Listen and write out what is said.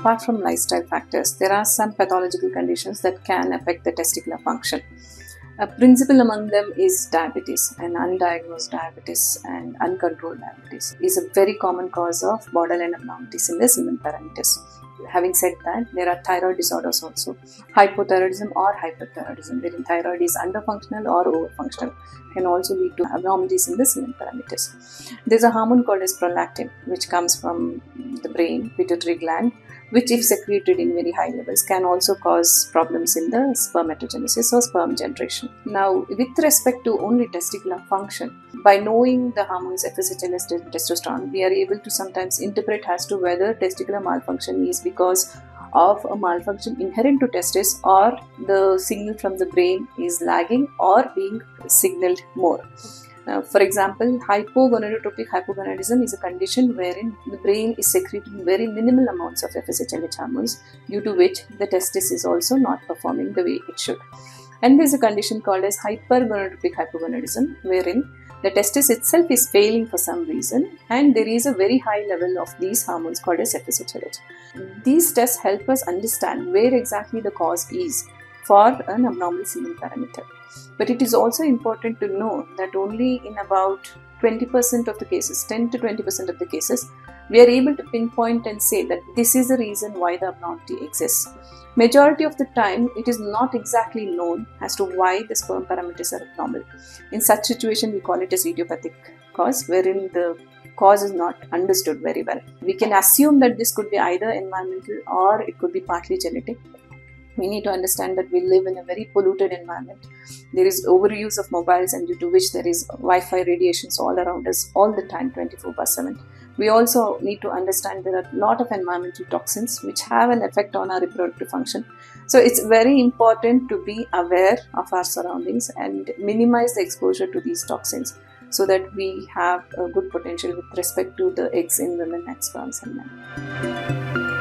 apart from lifestyle factors, there are some pathological conditions that can affect the testicular function. A principal among them is diabetes, and undiagnosed diabetes and uncontrolled diabetes is a very common cause of borderline abnormalities in the semen parameters. Having said that, there are thyroid disorders also, hypothyroidism or hyperthyroidism, wherein thyroid is underfunctional or overfunctional, can also lead to abnormalities in the semen parameters. There's a hormone called as prolactin, which comes from the brain, pituitary gland, which if secreted in very high levels can also cause problems in the spermatogenesis or sperm generation. Now, with respect to only testicular function, by knowing the hormones FSH, and testosterone, we are able to sometimes interpret as to whether testicular malfunction is because of a malfunction inherent to testis or the signal from the brain is lagging or being signaled more. Uh, for example, hypogonadotropic hypogonadism is a condition wherein the brain is secreting very minimal amounts of FSH hormones, due to which the testis is also not performing the way it should. And there is a condition called as hypergonadotropic hypogonadism, wherein the testis itself is failing for some reason, and there is a very high level of these hormones called as FSH. These tests help us understand where exactly the cause is for an abnormal semen parameter. But it is also important to know that only in about 20% of the cases, 10 to 20% of the cases, we are able to pinpoint and say that this is the reason why the abnormality exists. Majority of the time, it is not exactly known as to why the sperm parameters are abnormal. In such situation, we call it as idiopathic cause, wherein the cause is not understood very well. We can assume that this could be either environmental or it could be partly genetic we need to understand that we live in a very polluted environment. There is overuse of mobiles, and due to which there is Wi Fi radiations all around us all the time, 24 by 7. We also need to understand there are a lot of environmental toxins which have an effect on our reproductive function. So, it's very important to be aware of our surroundings and minimize the exposure to these toxins so that we have a good potential with respect to the eggs in women and sperms in men.